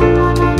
you.